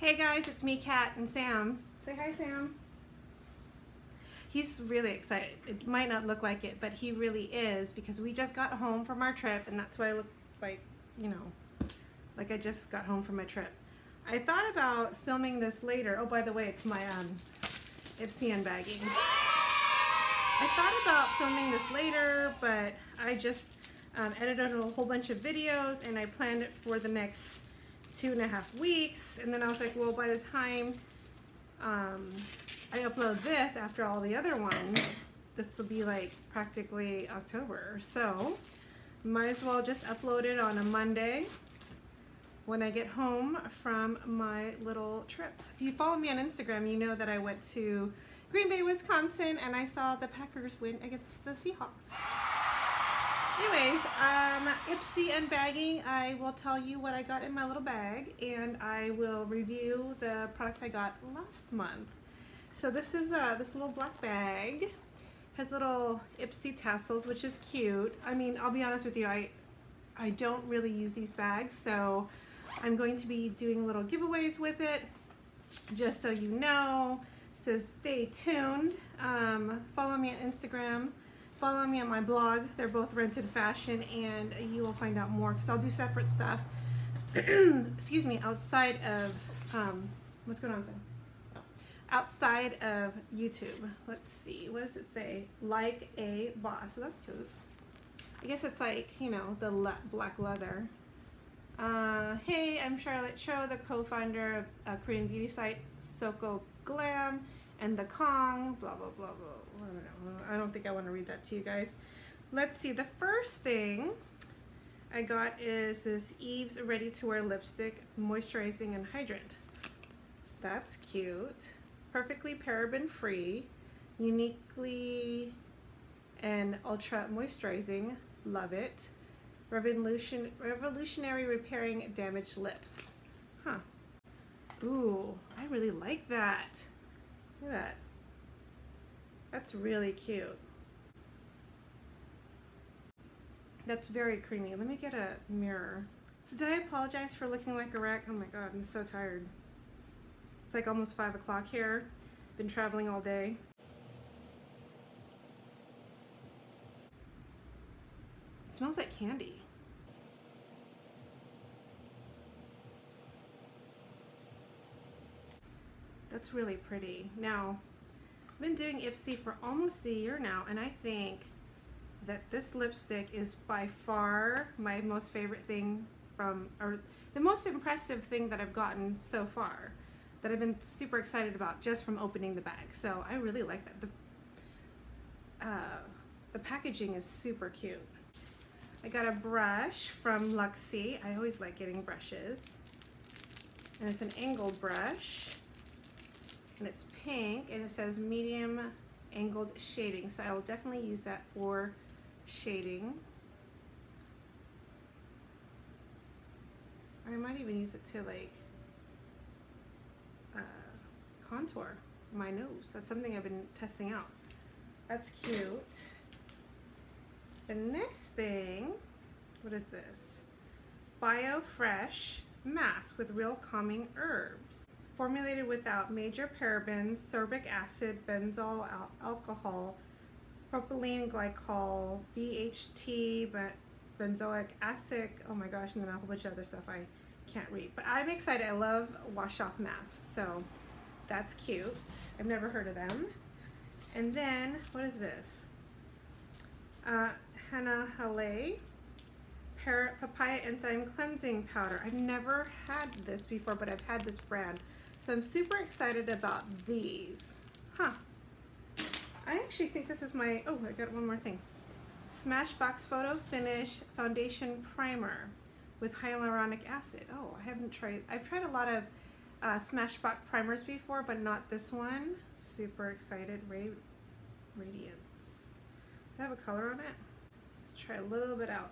Hey guys, it's me, Kat, and Sam. Say hi, Sam. He's really excited. It might not look like it, but he really is because we just got home from our trip, and that's why I look like, you know, like I just got home from my trip. I thought about filming this later. Oh, by the way, it's my um, Ipsy bagging. I thought about filming this later, but I just um, edited a whole bunch of videos and I planned it for the next two and a half weeks. And then I was like, well, by the time um, I upload this after all the other ones, this will be like practically October. So might as well just upload it on a Monday when I get home from my little trip. If you follow me on Instagram, you know that I went to Green Bay, Wisconsin, and I saw the Packers win against the Seahawks. Um, Ipsy Unbagging, I will tell you what I got in my little bag, and I will review the products I got last month. So this is uh, this little black bag. Has little Ipsy tassels, which is cute. I mean, I'll be honest with you, I I don't really use these bags, so I'm going to be doing little giveaways with it, just so you know. So stay tuned. Um, follow me on Instagram. Follow me on my blog. They're both rented fashion and you will find out more because I'll do separate stuff. Excuse me, outside of, um, what's going on? Oh. Outside of YouTube. Let's see, what does it say? Like a boss. So that's cute. I guess it's like, you know, the le black leather. Uh, hey, I'm Charlotte Cho, the co-founder of a Korean beauty site, Soko Glam and the Klog, blah, blah, blah, blah. I don't think I want to read that to you guys. Let's see. The first thing I got is this Eve's Ready to Wear Lipstick, Moisturizing and Hydrant. That's cute. Perfectly paraben free, uniquely and ultra moisturizing. Love it. Revolution, revolutionary repairing damaged lips. Huh. Ooh, I really like that. Look at that. That's really cute. That's very creamy. Let me get a mirror. So did I apologize for looking like a wreck? Oh my god, I'm so tired. It's like almost 5 o'clock here. Been traveling all day. It smells like candy. That's really pretty. Now, I've been doing Ipsy for almost a year now, and I think that this lipstick is by far my most favorite thing from, or the most impressive thing that I've gotten so far that I've been super excited about just from opening the bag. So I really like that. The, uh, the packaging is super cute. I got a brush from Luxie. I always like getting brushes. And it's an angled brush and it's pink and it says medium angled shading so I will definitely use that for shading. Or I might even use it to like uh, contour my nose. That's something I've been testing out. That's cute. The next thing what is this? Bio fresh mask with real calming herbs formulated without major parabens, sorbic acid, benzoyl al alcohol, propylene glycol, BHT, but benzoic acid, oh my gosh, and then a whole bunch of other stuff I can't read. But I'm excited. I love wash off masks, so that's cute. I've never heard of them. And then, what is this? Uh, Hana Hale Papaya Enzyme Cleansing Powder. I've never had this before, but I've had this brand. So I'm super excited about these. Huh. I actually think this is my, oh, I got one more thing. Smashbox Photo Finish Foundation Primer with hyaluronic acid. Oh, I haven't tried, I've tried a lot of uh, Smashbox primers before, but not this one. Super excited. Ray Radiance. Does it have a color on it? Let's try a little bit out.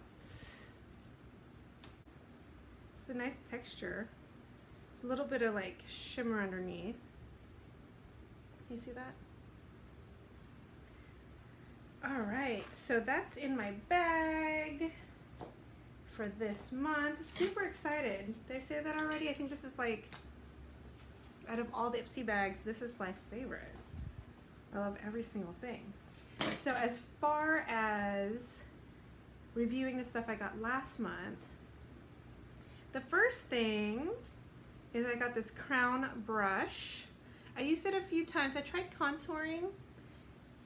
It's a nice texture. A little bit of like shimmer underneath. You see that? All right, so that's in my bag for this month. Super excited. Did I say that already? I think this is like out of all the Ipsy bags, this is my favorite. I love every single thing. So as far as reviewing the stuff I got last month, the first thing is I got this crown brush. I used it a few times. I tried contouring.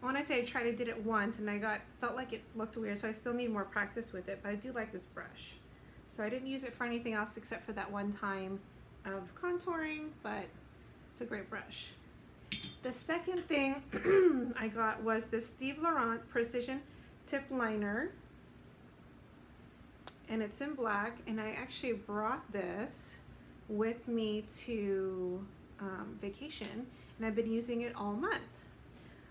When I say I tried, I did it once and I got felt like it looked weird, so I still need more practice with it, but I do like this brush. So I didn't use it for anything else except for that one time of contouring, but it's a great brush. The second thing I got was this Steve Laurent Precision Tip Liner. And it's in black, and I actually brought this with me to um, vacation, and I've been using it all month.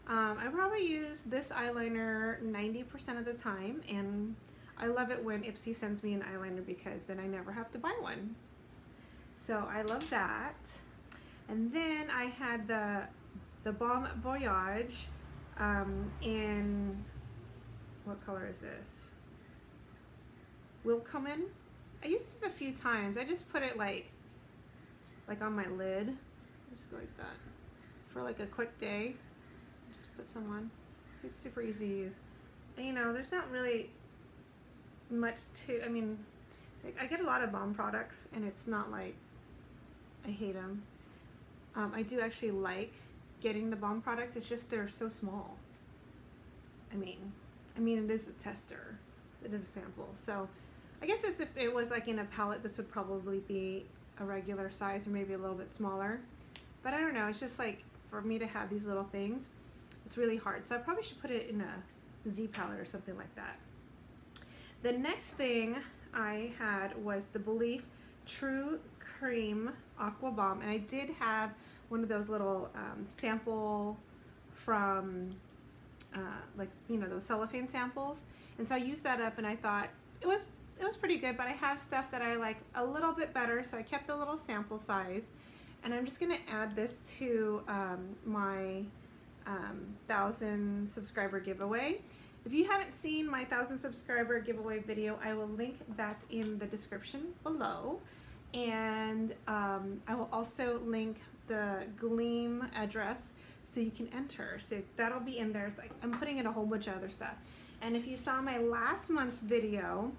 Um, I probably use this eyeliner 90% of the time, and I love it when Ipsy sends me an eyeliner because then I never have to buy one. So I love that. And then I had the the Balm Voyage um, in, what color is this? Willkommen. I used this a few times. I just put it like, like on my lid. Just go like that. For like a quick day. Just put some on. It's super easy to use. And you know, there's not really much to, I mean, I get a lot of balm products and it's not like I hate them. Um, I do actually like getting the balm products. It's just they're so small. I mean, I mean it is a tester. It is a sample. So I guess as if it was like in a palette, this would probably be a regular size or maybe a little bit smaller. But I don't know. It's just like for me to have these little things, it's really hard. So I probably should put it in a Z palette or something like that. The next thing I had was the belif True Cream Aqua Balm. And I did have one of those little um, sample from uh, like you know those cellophane samples and so I used that up and I thought it was it was pretty good but I have stuff that I like a little bit better so I kept the little sample size and I'm just gonna add this to um, my um, thousand subscriber giveaway if you haven't seen my thousand subscriber giveaway video I will link that in the description below and um, I will also link the Gleam address so you can enter. So that'll be in there. It's like I'm putting in a whole bunch of other stuff. And if you saw my last month's video,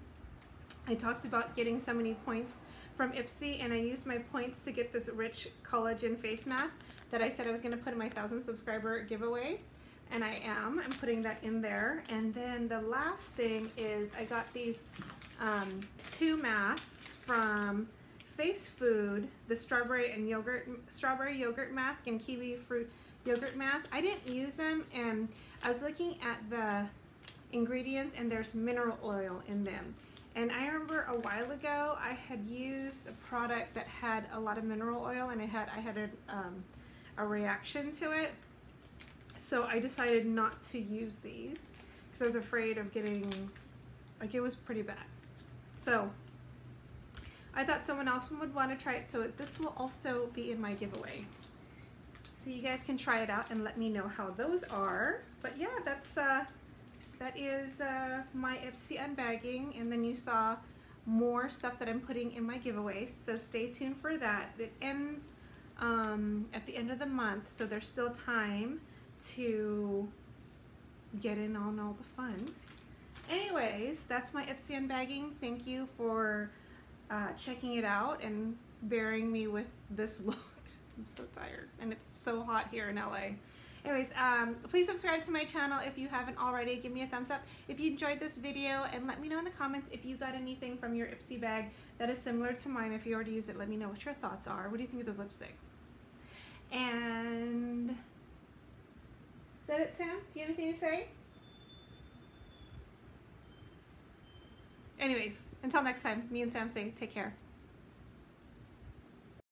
I talked about getting so many points from Ipsy and I used my points to get this rich collagen face mask that I said I was going to put in my 1000 subscriber giveaway. And I am. I'm putting that in there. And then the last thing is I got these um, two masks from Face Food, the strawberry and yogurt, strawberry yogurt mask and kiwi fruit yogurt mask. I didn't use them and I was looking at the ingredients and there's mineral oil in them. And I remember a while ago I had used a product that had a lot of mineral oil and I had I had a, um, a reaction to it. So I decided not to use these because I was afraid of getting, like it was pretty bad. So I thought someone else would want to try it, so this will also be in my giveaway. So you guys can try it out and let me know how those are. But yeah, that's uh, that is uh, my Ipsy unbagging, and then you saw more stuff that I'm putting in my giveaway. So stay tuned for that. It ends um, at the end of the month, so there's still time to get in on all the fun. Anyways, that's my Ipsy unbagging. Thank you for uh, checking it out and bearing me with this look. I'm so tired and it's so hot here in LA. Anyways, um, please subscribe to my channel if you haven't already. Give me a thumbs up if you enjoyed this video and let me know in the comments if you got anything from your Ipsy bag that is similar to mine. If you already used it, let me know what your thoughts are. What do you think of this lipstick? And is that it, Sam? Do you have anything to say? Anyways, until next time, me and Sam say take care.